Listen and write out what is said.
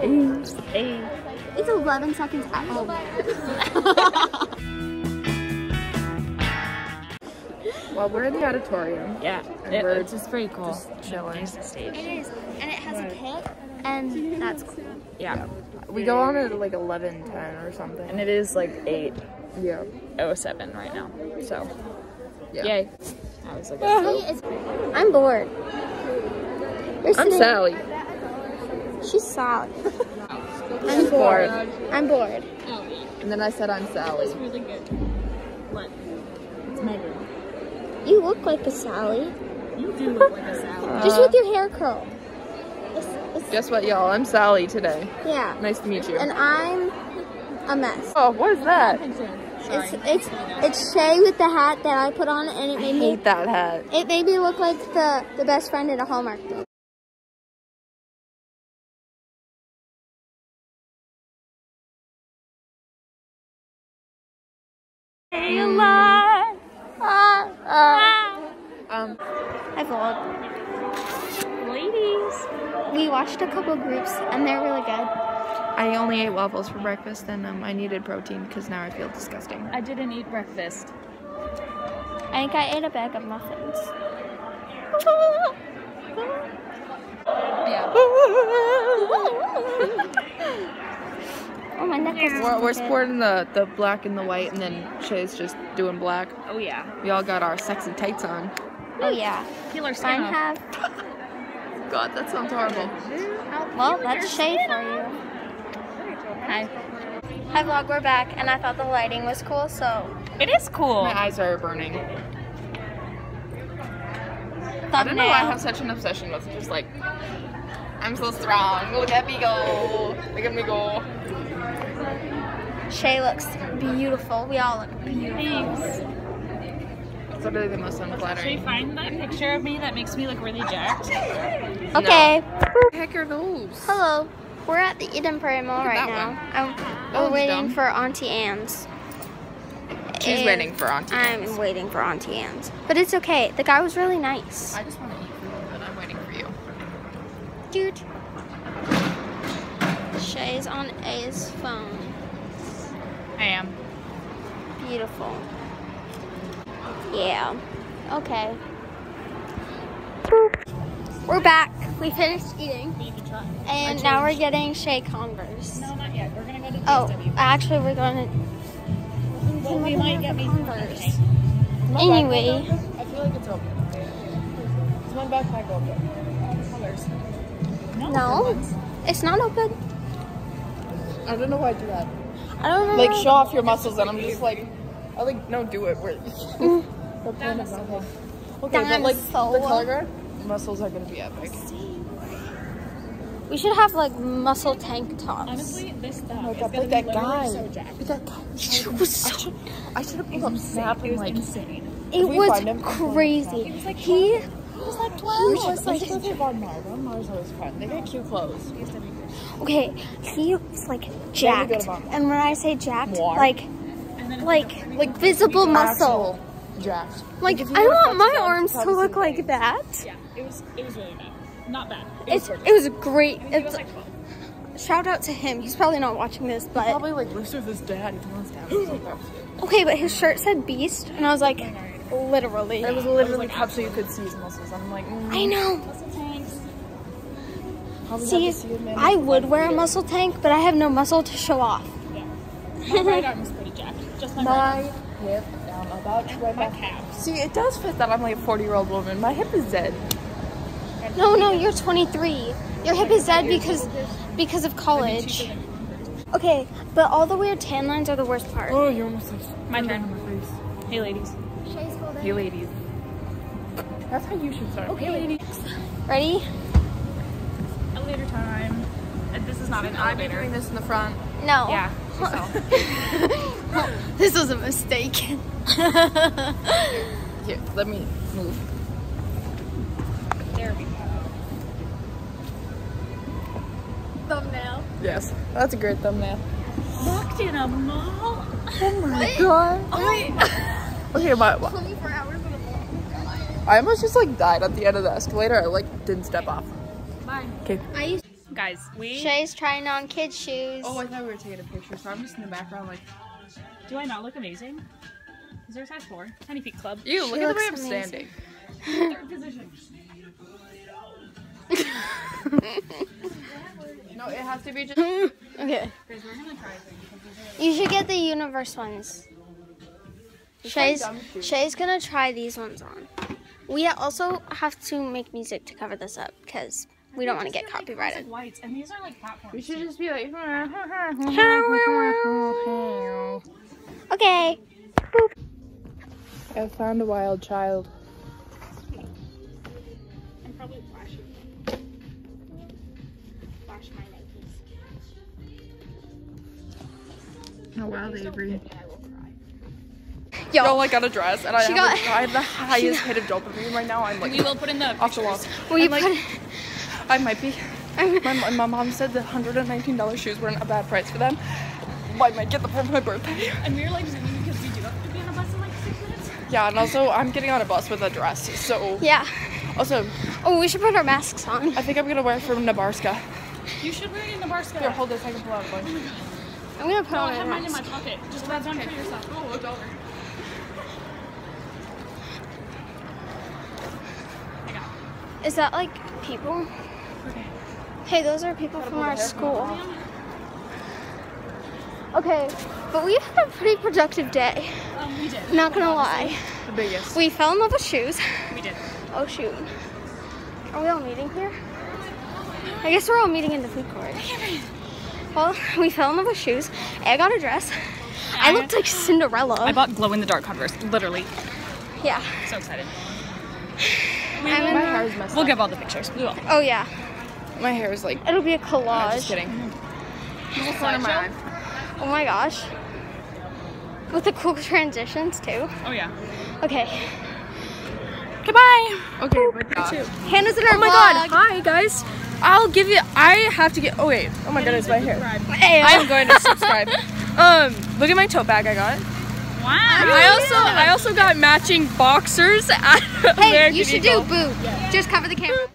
Hey. It's 11 seconds at home. Well, we're in the auditorium. Yeah, And it, we're it's just pretty cool. just chilling. Nice stage. It is, and it has a pit, and that's cool. Yeah. We go on at like 11, 10 or something. And it is like 8 yeah. 07 right now. So, Yeah. yay. I was like, I'm bored. We're I'm Sally. She's Sally. I'm bored. I'm bored. And then I said I'm Sally. really good. What? It's Megan. You look like a Sally. You do look like a salad. Just with your hair curl. It's, it's, Guess what, y'all? I'm Sally today. yeah. Nice to meet you. And I'm a mess. oh, what is that? It's it's it's Shay with the hat that I put on, and it made me Hate that hat. it made me look like the the best friend in a Hallmark book. Vlog. Ladies. We watched a couple groups, and they're really good. I only ate waffles for breakfast and um, I needed protein because now I feel disgusting. I didn't eat breakfast. I think I ate a bag of muffins. Yeah. Oh, my neck is We're, we're sporting the, the black and the white, and then Shay's just doing black. Oh, yeah. We all got our sexy tights on. Oh yeah. Peel our Mine skin off. have. God, that sounds horrible. Well, that's Shay for you. Hi. Hi vlog, we're back, and I thought the lighting was cool, so It is cool. My eyes are burning. I don't know why I have such an obsession with just like, I'm so strong. Look at me go. Look at me go. Shay looks beautiful. We all look beautiful. Thanks. It's literally the most Should we unflattering. find that picture of me that makes me look really jacked? Okay. What the heck are those? Hello. We're at the Eden Prairie Mall right now. I'm, we're waiting dumb. for Auntie Anne's. She's And waiting for Auntie I'm Anne's. waiting for Auntie Anne's. But it's okay. The guy was really nice. I just want to eat food, but I'm waiting for you. Dude. Shay's on A's phone. I am. Beautiful. Yeah. Okay. We're back. We finished eating. We can try. And now we're getting Shay Converse. No, not yet. We're gonna go to Oh, DSW. actually, we're going to. well, we might get me Converse. Anyway, I feel like it's open. Is my backpack open? Colors. no, it's not open. I don't know why I do that. I don't remember. Like show off your muscles, and I'm just like, I like no, do it. Where the plan is not like- Okay, but like Dinosaur. the color guard muscles are gonna be epic. we should have like muscle tank tops. Honestly, this oh stuff Oh, is God, gonna like that guy. so jacked. That guy. It was so. I should have pulled up Snap It and was like. insane. It we was find him, we'll pull him crazy. He was like He He was like 12. He was like- Let's go to Von Maur's. Von Maur's always fun. They got cute clothes. Okay. He was like jacked, and when I say jacked, More. like like like visible muscle. Jacked. Like I want my arms to look like that. yeah, it was it was really bad. Not bad. It was It's it was great. It's was like shout out to him. He's probably not watching this, but Probably like with his dad. He wants to have his okay. But his shirt said Beast, and I was like, literally. It was literally cup so you could see his muscles. I'm like, mm, I know. Muscle tanks. probably See, have to see him in I would wear a muscle tank, but I have no muscle to show off. Yeah. My right arm is pretty jacked. Just my, right My arm. hip down about right My back. calves. See, it does fit that I'm like a 40 year old woman. My hip is dead. No, no, you're 23. Your hip is dead because because of college. Okay, but all the weird tan lines are the worst part. Oh, you're almost like My turn. on my face. Hey, ladies. Hey, ladies. That's how you should start. Hey, ladies. Ready? Elevator time. This is not an I'll be elevator. doing this in the front. No. Yeah. This was a mistake. Here, let me move. There we go. Thumbnail. Yes, that's a great thumbnail. Locked in a mall. Oh my god. Oh okay, my, 24 hours in a mall. I almost just like died at the end of the escalator. I like didn't step off. Bye. Okay. I used Guys, we. Shay's trying on kids' shoes. Oh, I thought we were taking a picture, so I'm just in the background like, Do I not look amazing? Is there a size four? Tiny Feet Club. ew, She look at the way looks I'm amazing. standing. Third position. No, it has to be just. okay. Guys, we're gonna try things. You should get the universe ones. Shay's. Shay's gonna try these ones on. We also have to make music to cover this up because we don't want to get These are, like, copyrighted. whites, and these are like platforms. We should just be like. Okay. I found a wild child. I'm probably flashing. Flash my Nikes. Oh wow, Avery. And I. Yo, Yo, I got a dress, and I have, got- a, I have the highest hit of dopamine right now. I'm like We will put in the off the wall. pictures. will you like- put it? I might be. My, my, my mom said the $119 shoes weren't a bad price for them. I might get them for my birthday. And we were like zooming because we do have to be on a bus in like six minutes. Yeah, and also I'm getting on a bus with a dress, so Yeah. also Oh, we should put our masks on. I think I'm gonna wear it from Nebraska. You should wear it in Nebraska. Here, hold this. I can pull out a bunch. Oh I'm gonna put No, I on have a mine in my pocket. Just grab one for yourself. Oh, a dollar. I got it. Is that like people? Hey, those are people from our school. Okay, but we had a pretty productive day. Um, we did. Not gonna lie. The biggest. We fell in love with shoes. We did. Oh shoot. Are we all meeting here? I guess we're all meeting in the food court. Well, we fell in love with shoes. I got a dress. I looked like Cinderella. I bought glow in the dark Converse. Literally. yeah. So excited. I'm My in hair is messed We'll up. give all the pictures. We will. Oh yeah. My hair is like. It'll be a I'm collage. just kidding. Little corner my eye. Oh my gosh. With the cool transitions too. Oh yeah. Okay. Goodbye. Okay, but uh, Hannah's in our Oh my vlog. god, hi guys. I'll give you I have to get oh wait. Oh my goodness, my hair. Hey, I'm going to subscribe. um, look at my tote bag I got. Wow. I also I also got matching boxers at Hey, American you should Eagle. do boob. Just cover the camera.